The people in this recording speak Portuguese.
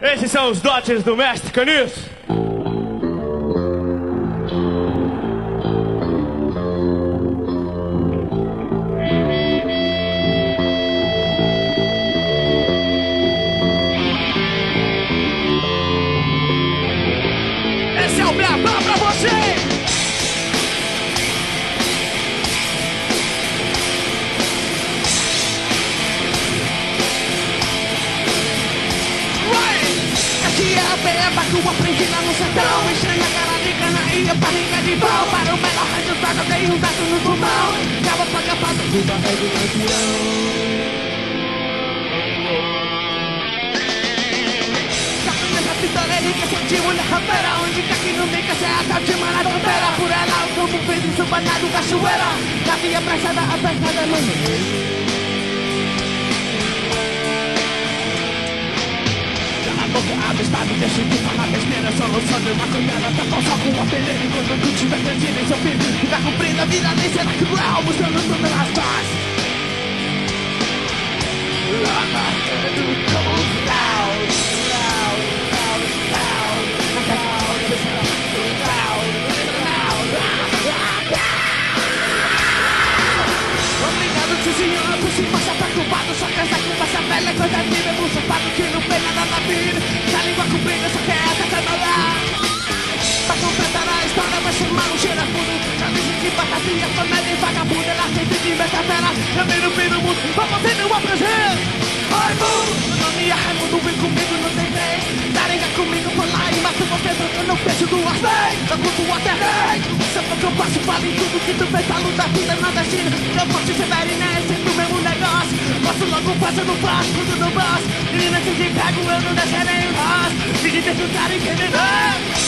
Esses são os dotes do mestre Caniço. Aqui é a beba que eu aprendi lá no sertão Estranha cara de cana e a barriga de pau Para o melhor resultado dei um dado no pulmão. Cava paga paga, tudo no tirão. Essa pistoleira que sentiu na rampeira Onde que aqui não tem que ser a tal de na fronteira Por ela o campo fez em subanado cachoeira Da via pressada a pescada no Abestado, deixa de falar besteira Solução de uma maconheira Tá com só com uma peleira Enquanto tu tiver crescido em seu filho Fica cumprindo a vida nem será cruel Mostrando todas as loud Loud, loud, loud Loud, loud, Obrigado, tiozinho, por se mostrar preocupado Só casar com essa velha coisa linda Um safado que não Pra completar a história, vai chamar um cheirafundo Já disse que batatinha, família e vagabunda Ela tem de metafera, eu viro fim do mundo Vamos ter meu apresento Oi, mundo, meu nome é Raimundo Vem comigo, não tem vez Taringa comigo por lá e mato você Eu não fecho duas vezes, eu curto até vez Sempre que eu passo, falo em tudo que tu fez Pra lutar, vida nordestina Eu forte severina, é sempre o mesmo negócio. Posso logo faço no faço, tudo no boss Menina, se te pego, eu não deixo nem um rosto Me diverto, cara, entendendo?